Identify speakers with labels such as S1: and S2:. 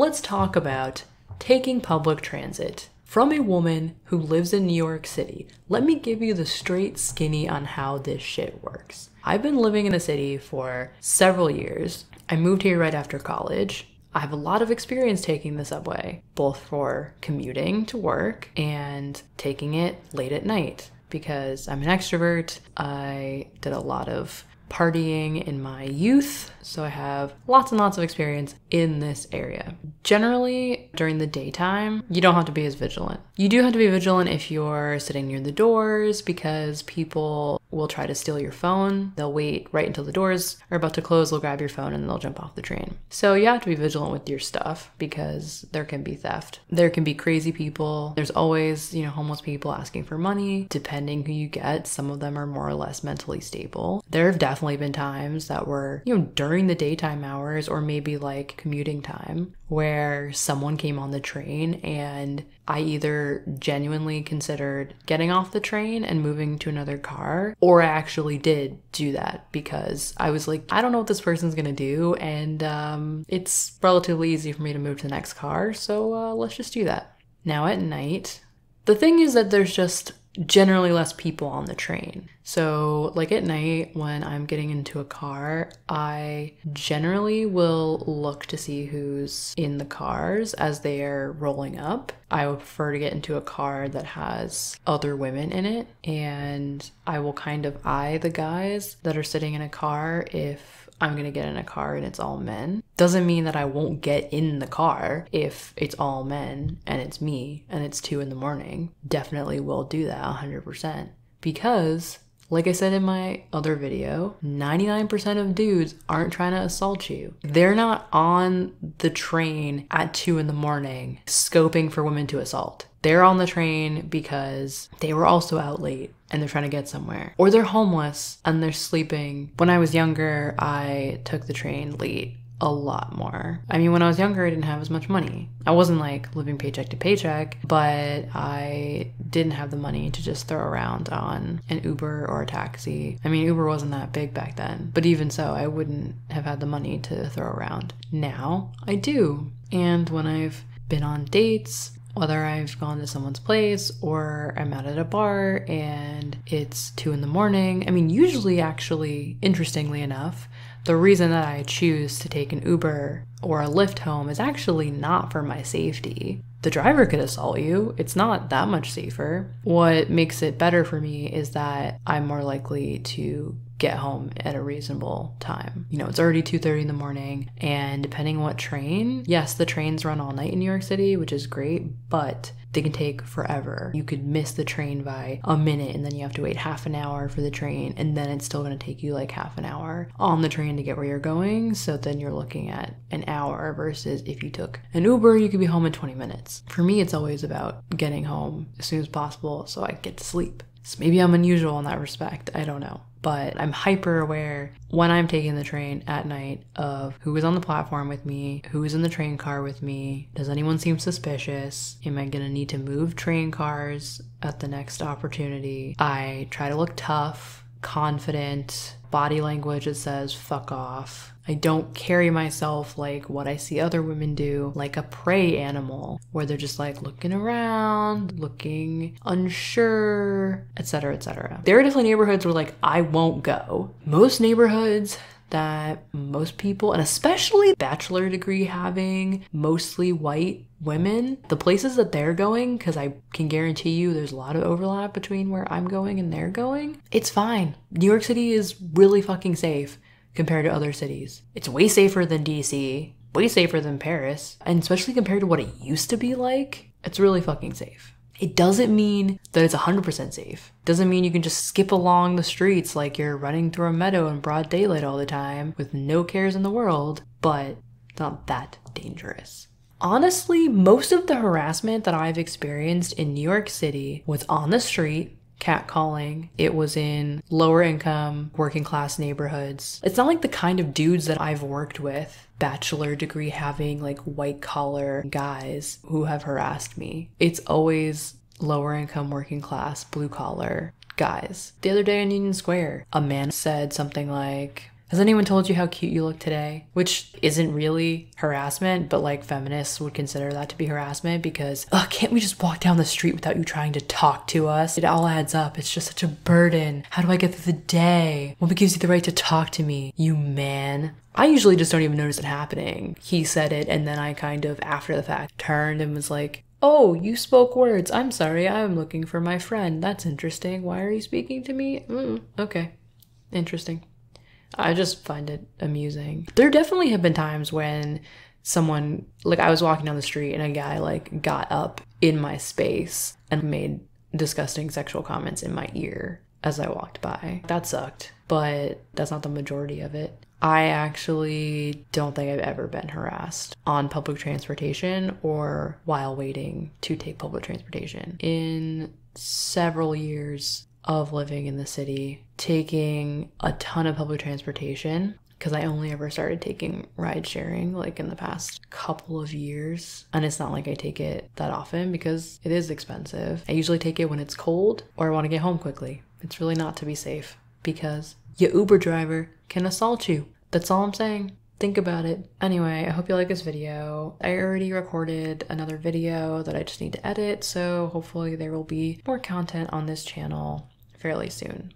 S1: let's talk about taking public transit. From a woman who lives in New York City, let me give you the straight skinny on how this shit works. I've been living in the city for several years. I moved here right after college. I have a lot of experience taking the subway, both for commuting to work and taking it late at night because I'm an extrovert. I did a lot of partying in my youth, so I have lots and lots of experience in this area. Generally, during the daytime, you don't have to be as vigilant. You do have to be vigilant if you're sitting near the doors because people will try to steal your phone. They'll wait right until the doors are about to close, they'll grab your phone, and they'll jump off the train. So you have to be vigilant with your stuff because there can be theft. There can be crazy people. There's always, you know, homeless people asking for money. Depending who you get, some of them are more or less mentally stable. There have definitely been times that were, you know, during the daytime hours or maybe like commuting time where someone came on the train and I either genuinely considered getting off the train and moving to another car, or I actually did do that because I was like, I don't know what this person's gonna do, and um, it's relatively easy for me to move to the next car, so uh, let's just do that. Now at night, the thing is that there's just generally less people on the train. So, like at night when I'm getting into a car, I generally will look to see who's in the cars as they are rolling up. I would prefer to get into a car that has other women in it, and I will kind of eye the guys that are sitting in a car if I'm gonna get in a car and it's all men. Doesn't mean that I won't get in the car if it's all men and it's me and it's two in the morning. Definitely will do that 100%. Because, like I said in my other video, 99% of dudes aren't trying to assault you. They're not on the train at two in the morning scoping for women to assault. They're on the train because they were also out late and they're trying to get somewhere. Or they're homeless and they're sleeping. When I was younger, I took the train late a lot more. I mean, when I was younger, I didn't have as much money. I wasn't like living paycheck to paycheck, but I didn't have the money to just throw around on an Uber or a taxi. I mean, Uber wasn't that big back then, but even so, I wouldn't have had the money to throw around. Now I do. And when I've been on dates, whether I've gone to someone's place or I'm out at a bar and it's two in the morning. I mean, usually, actually, interestingly enough, the reason that I choose to take an Uber or a Lyft home is actually not for my safety. The driver could assault you. It's not that much safer. What makes it better for me is that I'm more likely to get home at a reasonable time. You know, it's already 2:30 in the morning and depending on what train, yes, the trains run all night in New York City, which is great, but they can take forever. You could miss the train by a minute and then you have to wait half an hour for the train and then it's still going to take you like half an hour on the train to get where you're going. So then you're looking at an hour versus if you took an Uber, you could be home in 20 minutes. For me, it's always about getting home as soon as possible so I get to sleep. So maybe I'm unusual in that respect. I don't know but I'm hyper aware when I'm taking the train at night of who is on the platform with me, who is in the train car with me, does anyone seem suspicious? Am I gonna need to move train cars at the next opportunity? I try to look tough, confident, body language that says fuck off. I don't carry myself like what I see other women do, like a prey animal, where they're just like looking around, looking unsure, etc., etc. There are definitely neighborhoods where like I won't go. Most neighborhoods that most people, and especially bachelor degree having mostly white women, the places that they're going, because I can guarantee you there's a lot of overlap between where I'm going and they're going, it's fine. New York City is really fucking safe compared to other cities. It's way safer than DC, way safer than Paris, and especially compared to what it used to be like, it's really fucking safe. It doesn't mean that it's 100% safe. Doesn't mean you can just skip along the streets like you're running through a meadow in broad daylight all the time with no cares in the world, but it's not that dangerous. Honestly, most of the harassment that I've experienced in New York City was on the street catcalling. It was in lower income, working class neighborhoods. It's not like the kind of dudes that I've worked with, bachelor degree having like white collar guys who have harassed me. It's always lower income, working class, blue collar guys. The other day in Union Square, a man said something like, Has anyone told you how cute you look today? Which isn't really harassment, but like feminists would consider that to be harassment because, ugh, can't we just walk down the street without you trying to talk to us? It all adds up. It's just such a burden. How do I get through the day? What gives you the right to talk to me, you man? I usually just don't even notice it happening. He said it, and then I kind of, after the fact, turned and was like, Oh, you spoke words. I'm sorry. I'm looking for my friend. That's interesting. Why are you speaking to me? Mm, okay. Interesting. I just find it amusing. There definitely have been times when someone, like, I was walking down the street and a guy, like, got up in my space and made disgusting sexual comments in my ear as I walked by. That sucked, but that's not the majority of it. I actually don't think I've ever been harassed on public transportation or while waiting to take public transportation. In several years of living in the city, taking a ton of public transportation, because I only ever started taking ride sharing like in the past couple of years. And it's not like I take it that often because it is expensive. I usually take it when it's cold or I want to get home quickly. It's really not to be safe because your Uber driver can assault you. That's all I'm saying. Think about it. Anyway, I hope you like this video. I already recorded another video that I just need to edit, so hopefully there will be more content on this channel fairly soon.